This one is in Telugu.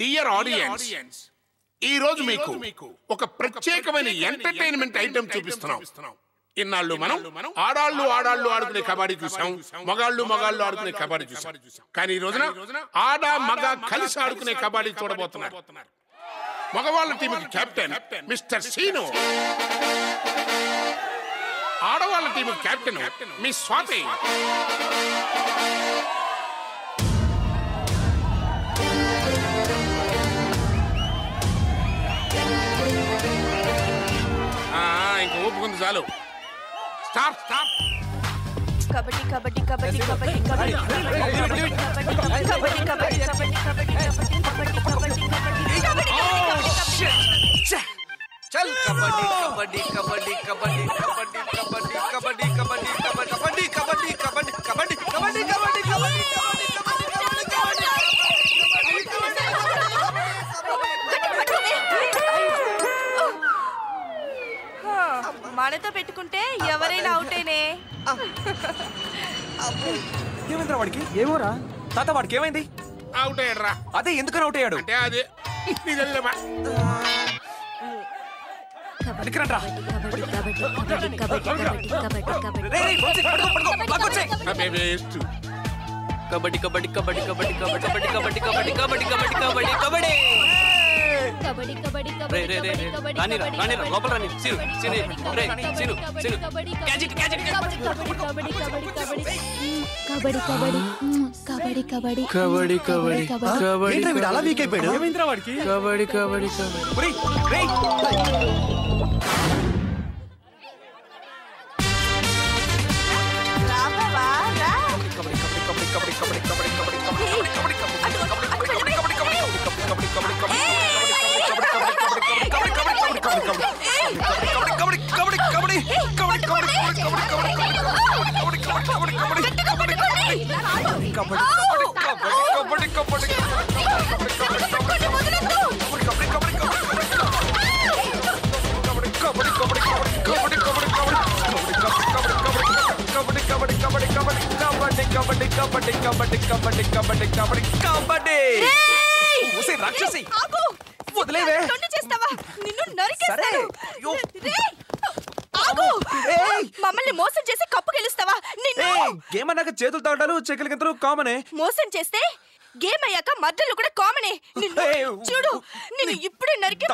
డియర్ ఆడియన్స్ ఈ రోజు మీకు ఒక ప్రత్యేకమైన ఎంటర్టైన్మెంట్ ఐటమ్ చూపిస్తున్నాం. ఇన్నాళ్ళు మనం ఆడాళ్ళు ఆడాళ్ళు ఆడుకునే కబడ్డీ చూసాం మగాళ్ళు మగాళ్ళు ఆడుకునే కబడ్డీ చూసాం కానీ ఈ రోజున ఆడ మగ కలిసి ఆడుకునే కబడ్డీ చూడబోతున్నారు. మగవాళ్ళ టీంకి కెప్టెన్ మిస్టర్ సీను. ఆడవాళ్ళ టీం కెప్టెన్ మీ Swathi. Time's value. Stop, stop. Kabaddi, kabaddi, kabaddi, kabaddi, kabaddi, kabaddi, kabaddi, kabaddi, kabaddi, kabaddi, kabaddi, kabaddi, kabaddi, kabaddi. Oh shit! चल कबड्डी कबड्डी कबड्डी कबड्डी कबड्डी कबड्डी कबड्डी कबड्डी మనతో పెట్టుకుంటే ఎవరైనా అవుటేనే ఏమైందిరా వాడికి ఏమోరా తాత వాడికి ఏమైంది అవుట్ అయ్యాడ్రా అదే ఎందుకని అవుట్ అయ్యాడు అంటే అదే. కబడ్డీ కబడ్డీ కబడ్డీ కబడ్డీ కబడ్డీ కబడ్డీ కబడ్డీ కబడ్డీ కబడ్డీ కబడ్డీ కబడ్డీ కబడ్డీ కబడ్డీ రే రే రే రే రానిరా రానిరా లోపల రాని సీను సీను రే సీను సీను. కబడ్డీ కబడ్డీ కబడ్డీ కబడ్డీ కబడ్డీ కబడ్డీ కబడ్డీ కబడ్డీ కబడ్డీ ఏంట్రా వీడు అలా వీక్ అయిపోయాడు? ఏమైందిరా వాడికి? కబడ్డీ కబడ్డీ కబడ్డీ. రే రే రాక్షసి వదిలేవే. చేస్తావా నిన్ను నరికేస్తాను గేమ్ అన్నాక చేతులు తాగడాలు చెక్కల గింతలు కామనే. మోసం చేస్తే గేమ్ అయ్యాక మధ్యలో కూడా కామనే. చూడు నిన్ను ఇప్పుడే నరికి